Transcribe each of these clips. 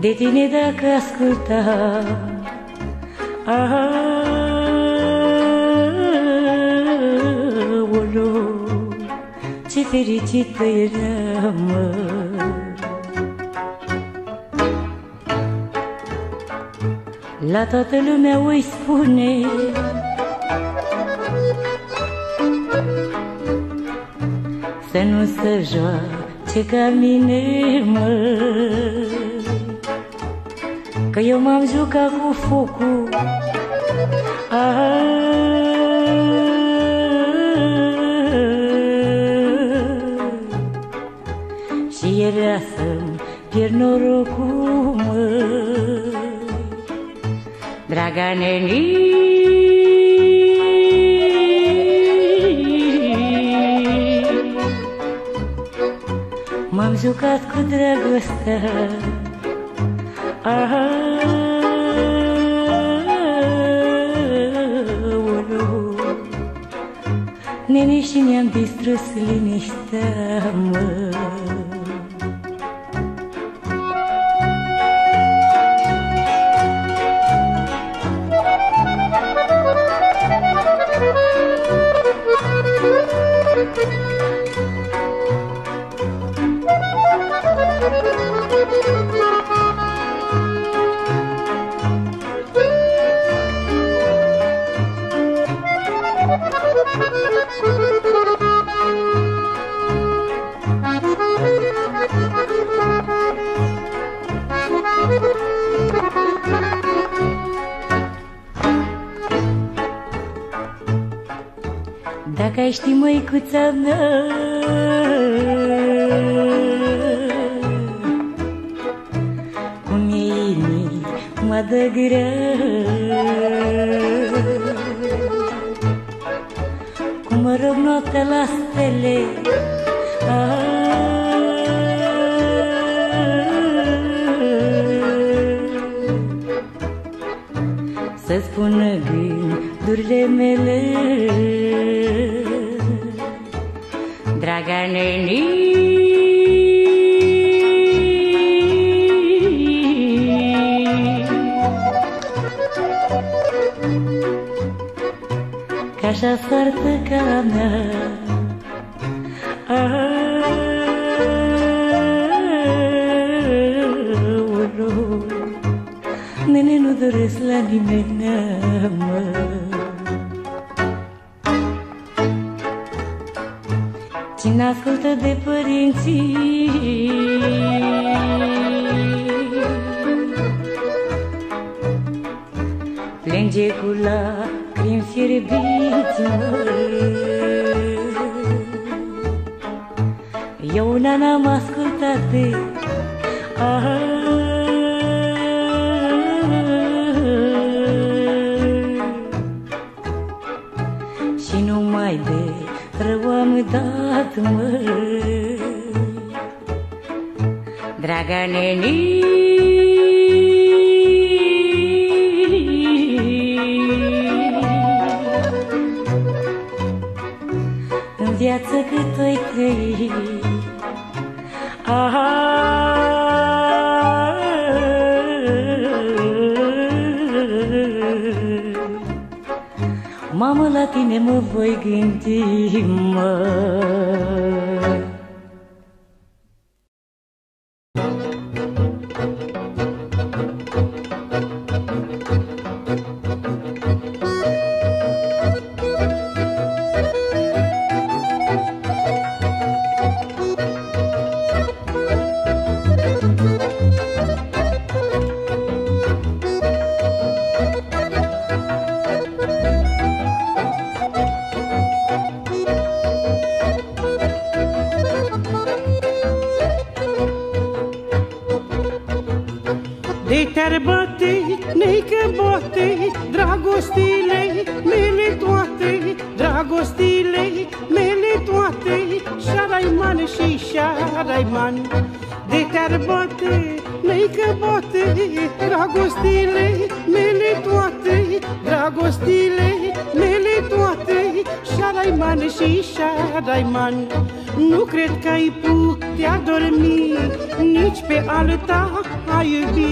De tine dacă asculta Aoleu, ce fericită eram La toată lumea îi spune Să nu se joace ca mine, mă Că eu m-am jucat cu focul. Și era să-mi pierd norocul, măi Draga neni M-am jucat cu dragostea. Aoleu Nene și ne-am distrus liniștea, mă Dacă ai ști, măicuța mea Cine ascultă de părinții? Plânge cu lacrimi fierbiți, măi Eu una n-am ascultat de Și măi Draga neni În viață cât ai trăi Mamă, la tine mă voi gândi, mă How you?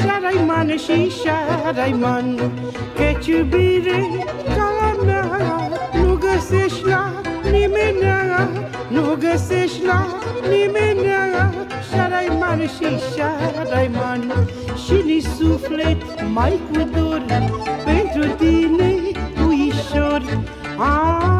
Șaraiman și șaraiman Căci iubire ca mea Nu găsești la nimeni Nu găsești la nimeni Șaraiman și șaraiman Și ni suflet mai cu dor Pentru tine uișor Ah,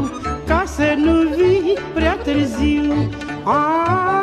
doi copii după ea Păi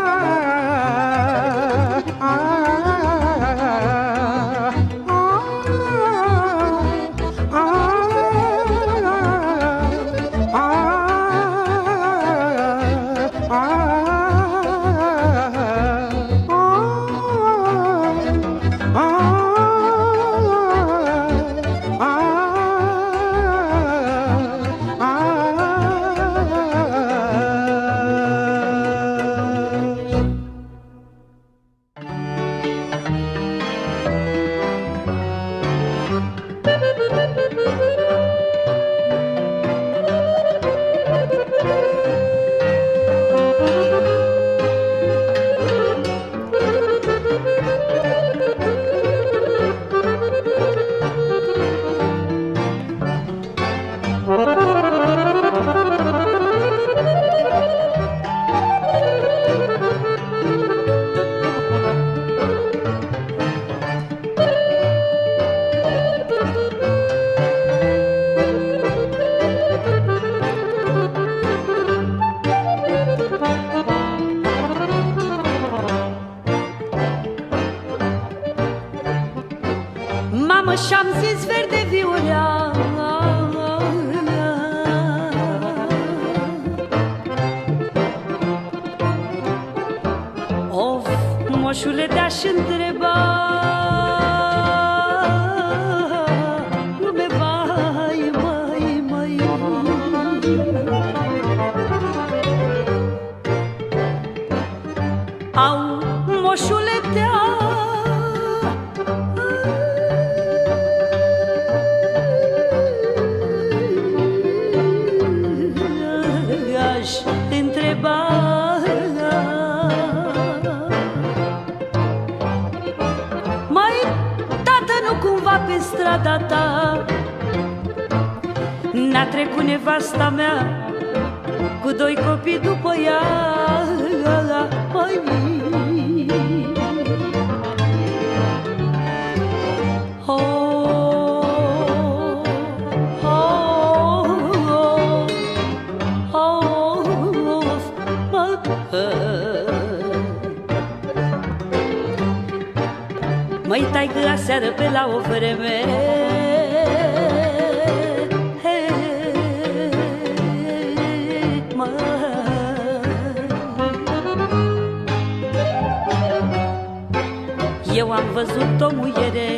văzut o muiere.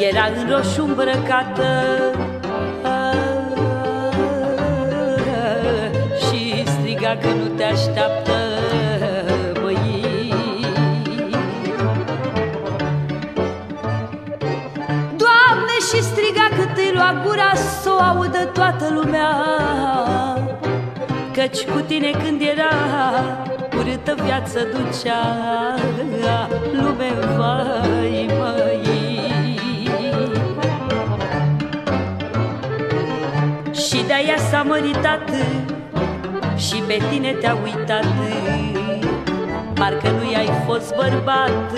Era în roșu îmbrăcată. Și striga că nu te așteaptă și striga cât îi lua gura să o audă toată lumea. Căci cu tine când era urâtă viață ducea Lume, vai, măi. Și de-aia s-a măritat Și pe tine te-a uitat. Parcă nu i-ai fost bărbat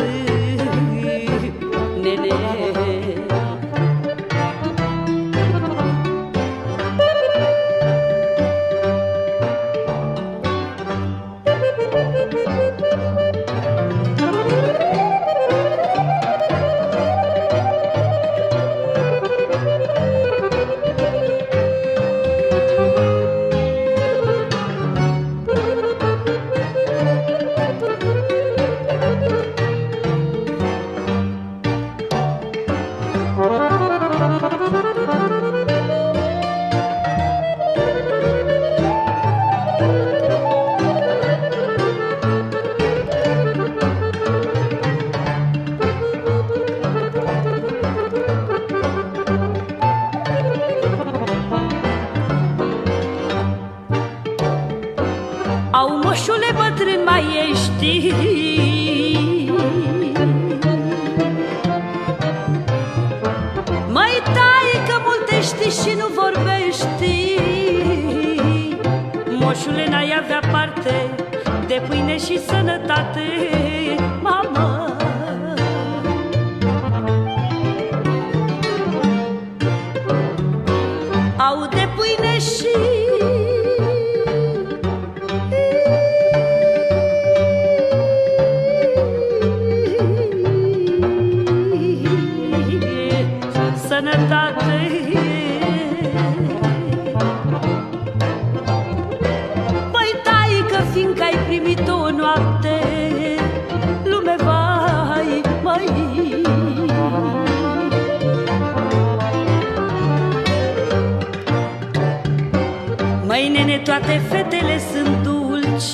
Măi, nene, toate fetele sunt dulci.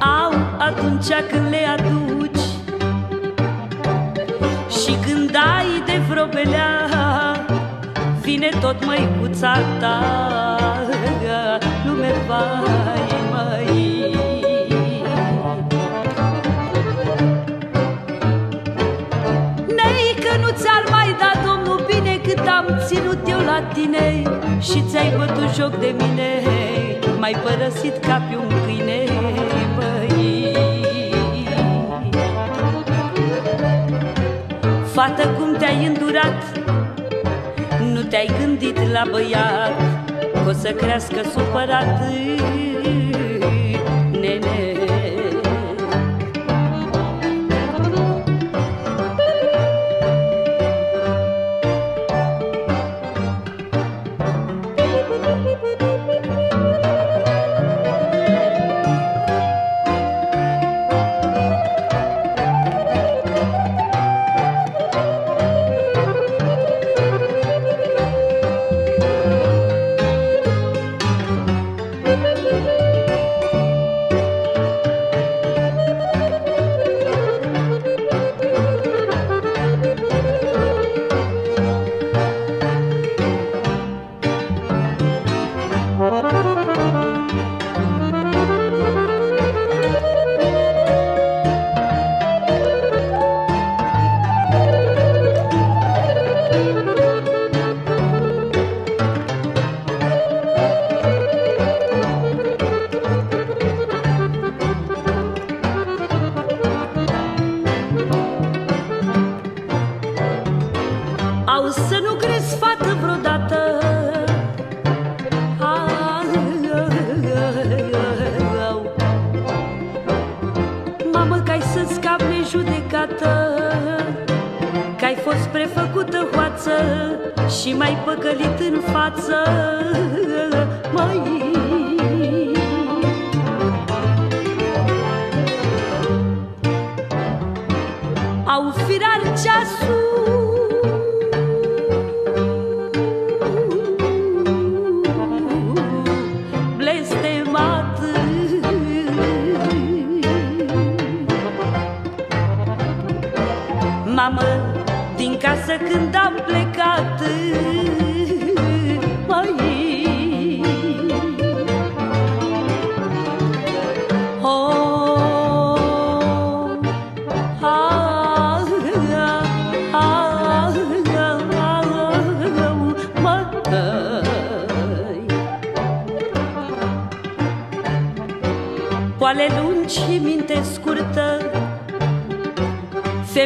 Au atunci când le aduci. Și când ai de vreo belea Vine tot măicuța ta. Lume, vai, la tine și ți-ai bătut joc de mine. M-ai părăsit ca pe un câine, băi. Fată, cum te-ai îndurat? Nu te-ai gândit la băiat Că o să crească supărat Și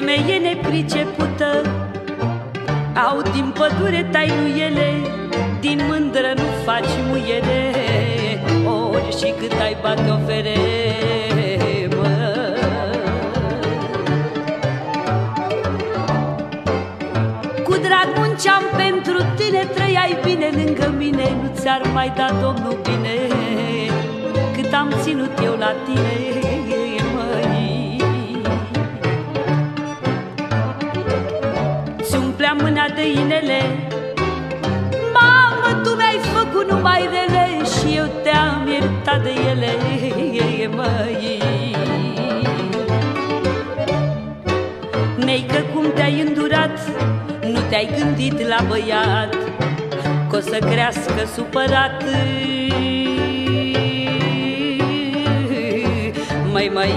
Femeie nepricepută. Au din pădure tainuiele Din mândră nu faci muiele. Ori și cât ai bate ofere mă. Cu drag munceam pentru tine Trăiai bine lângă mine Nu ți-ar mai da Domnul bine. Cât am ținut eu la tine mâna de inele. Mamă, tu mi-ai făcut numai rele Și eu te-am iertat de ele. Măi. Neică cum te-ai îndurat Nu te-ai gândit la băiat Că o să crească supărat. Mai, mai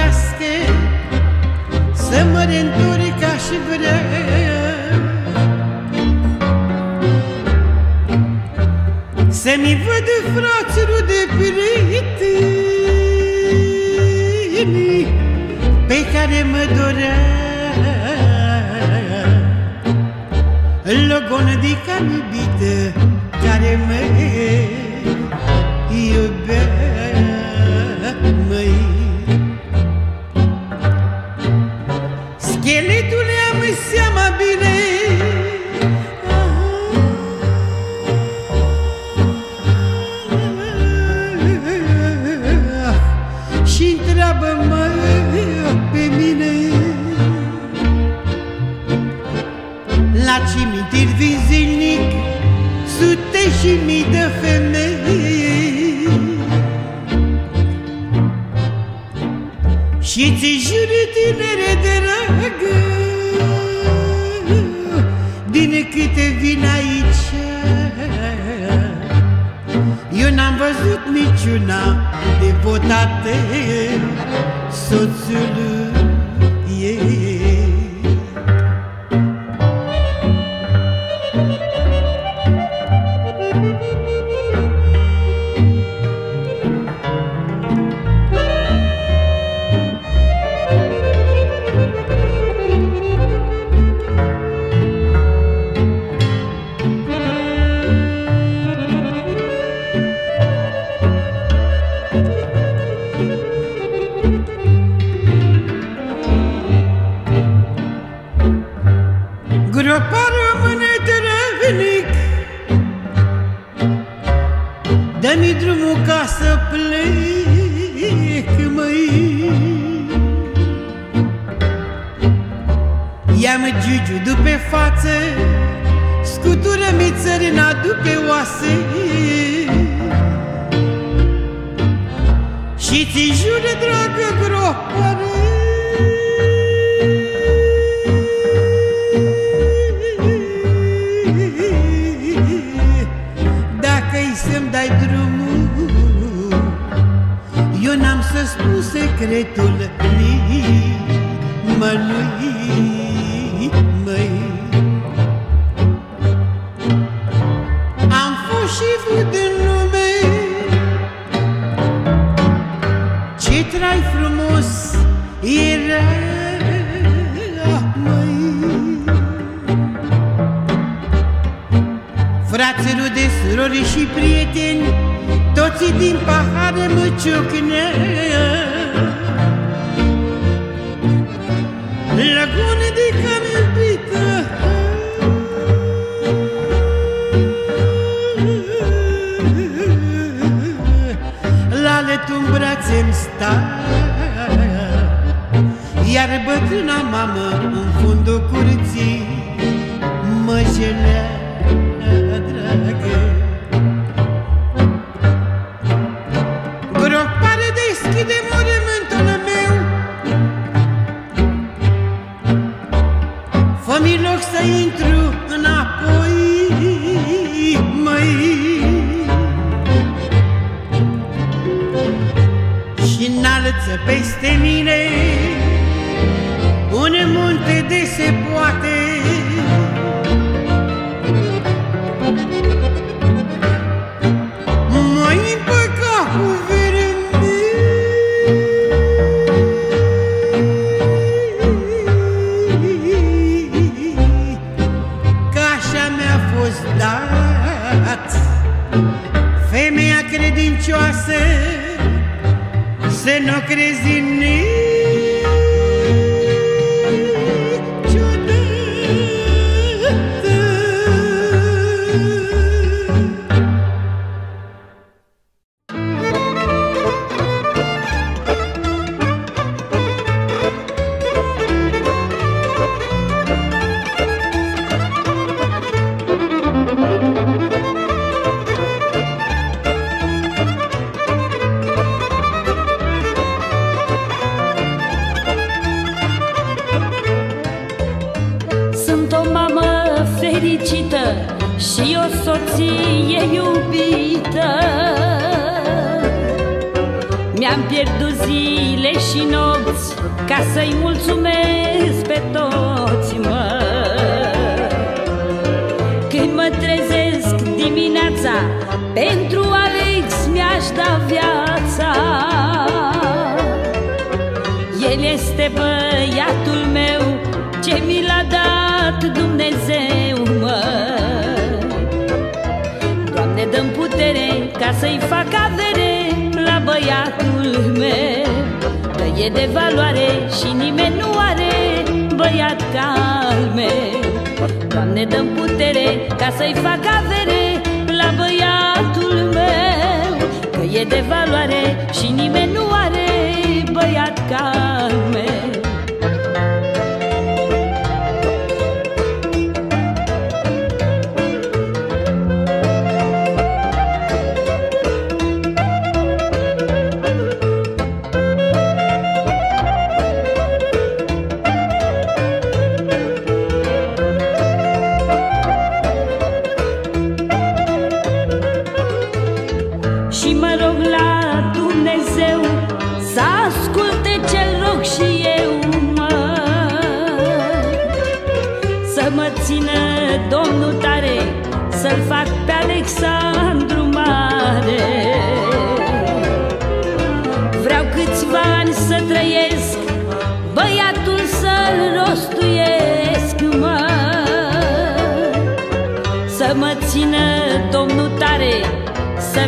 trăiască Să mă reîntorc ca și vrea Să-mi văd fraților de prieteni Pe care mă dorea. Logon de cam iubită care mă iubea și mii de femei. Și ți jure tinere dragă Din câte vin aici. Eu n-am văzut niciuna devotată Soțul Frați, rude, surori și prieteni Toți din pahare mă ciocnea Lagune de cam iubită La letul în brațe-mi sta Iar bătrâna mamă în fundul curții Mă jelea de valoare Și nimeni nu are băiat ca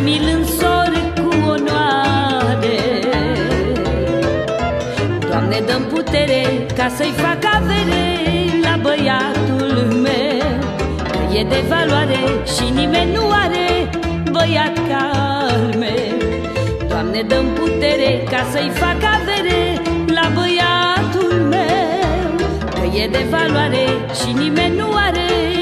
mi-l însori cu onoare. Doamne, dăm putere ca să-i fac avere la băiatul meu. Că e de valoare și nimeni nu are băiat ca al meu. Doamne, dăm putere ca să-i fac avere la băiatul meu. Că e de valoare și nimeni nu are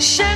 Share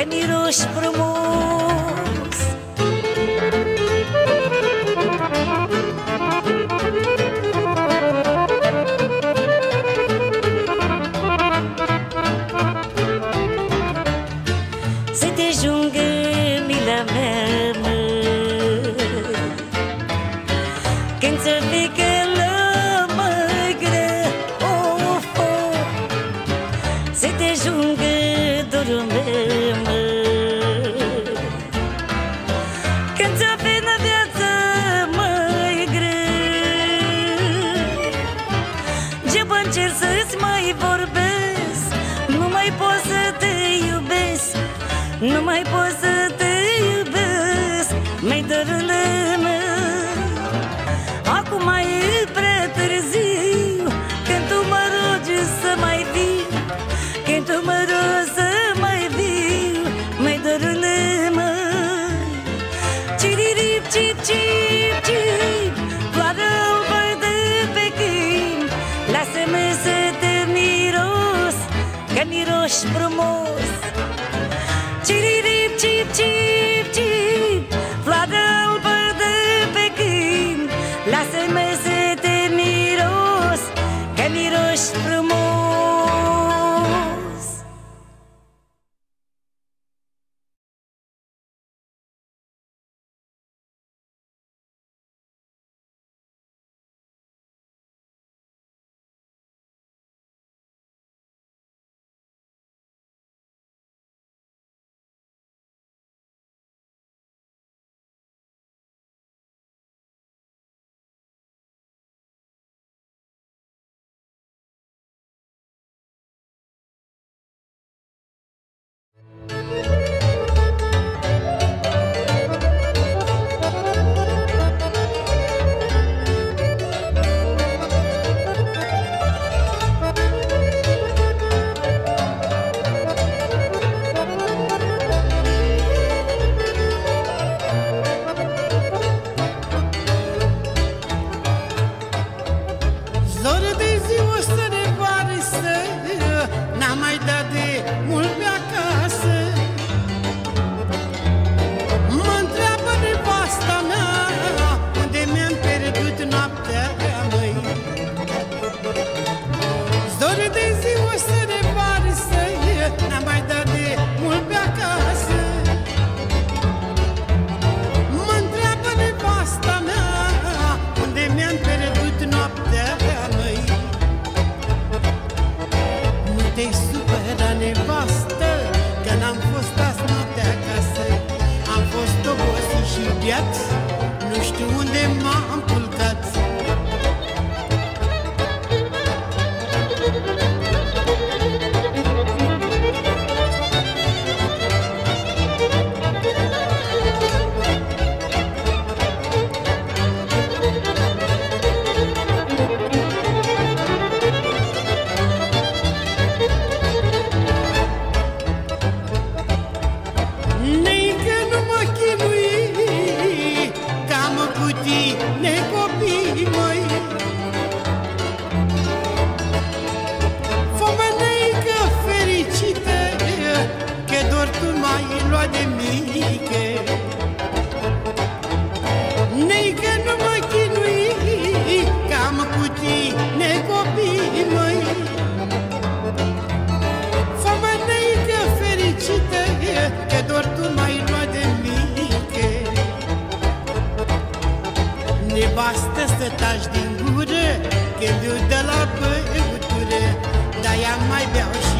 και νηρός προμονή Las MS mai